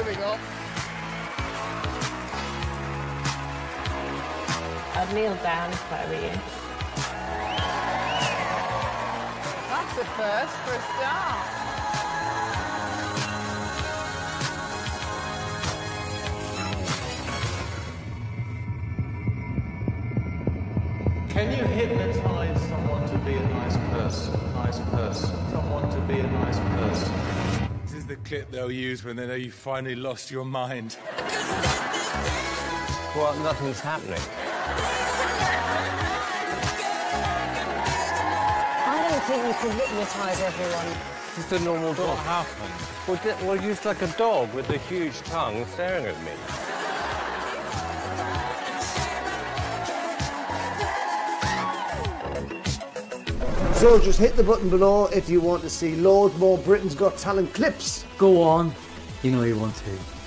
Here we go. I'd kneel down if I were you. That's the first for a start. Can you hypnotize someone to be a nice person? Nice person. Someone to be a nice person. This is the clip they'll use when they know you finally lost your mind. Well, nothing's happening. I don't think you can hypnotise everyone. Just a normal dog. What happened? Well, di- well, just like a dog with a huge tongue staring at me. So just hit the button below if you want to see loads more Britain's Got Talent clips. Go on. You know you want to.